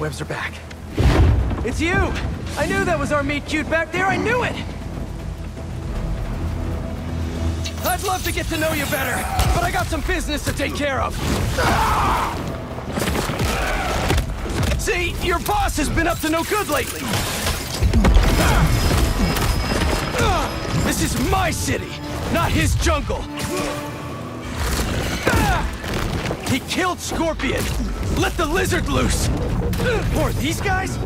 Webs are back. It's you! I knew that was our meet cute back there, I knew it! I'd love to get to know you better, but I got some business to take care of. See, your boss has been up to no good lately. This is my city, not his jungle. He killed Scorpion. Let the lizard loose. Or these guys?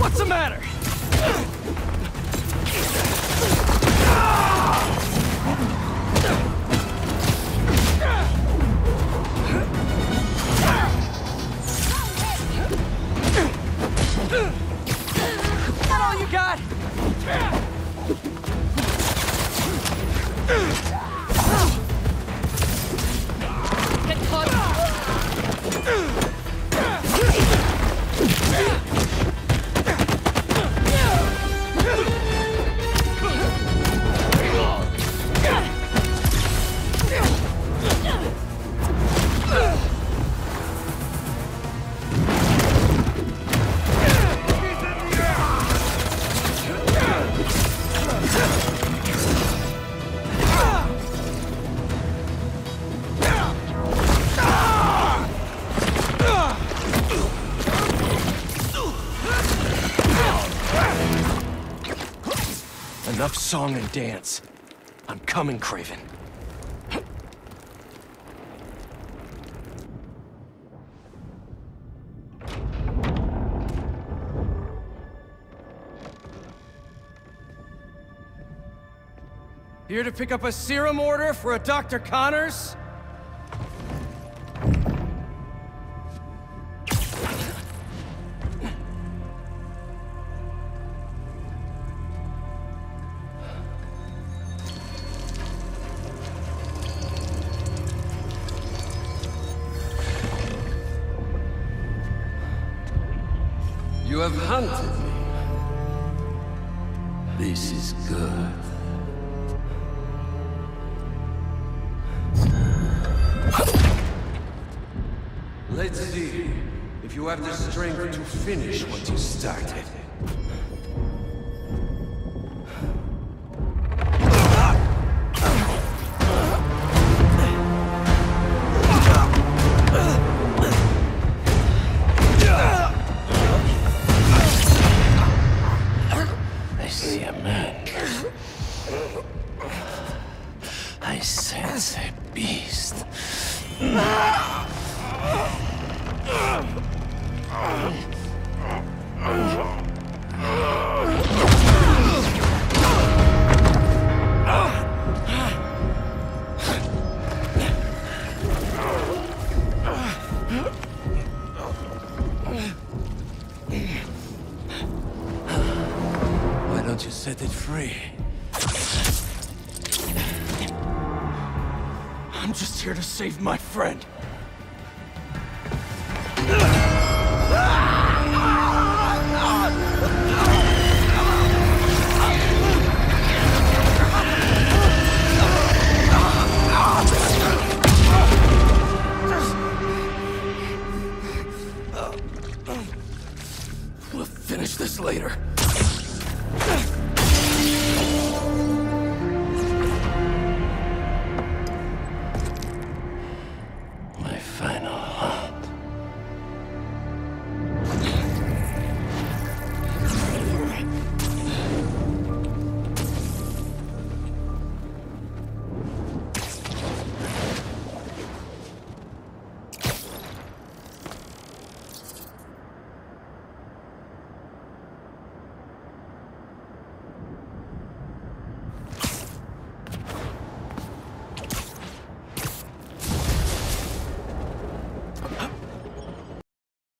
What's the matter? Enough song and dance. I'm coming, Kraven. Here to pick up a serum order for a Dr. Connors? You have hunted me. This is good. Let's see if you have the strength to finish what you started. Sense a beast. Why don't you set it free? I'm just here to save my friend.